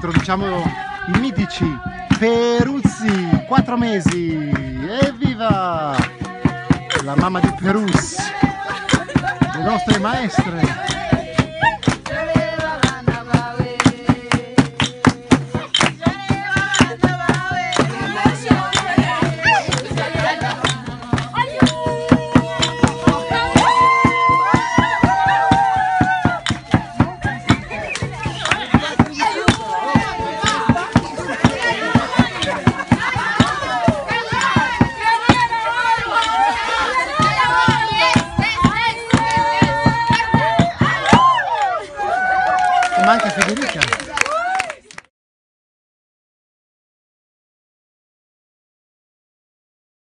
facciamo i mitici Peruzzi, 4 mesi, evviva! La mamma di Perus, le nostre maestre. manca Federica.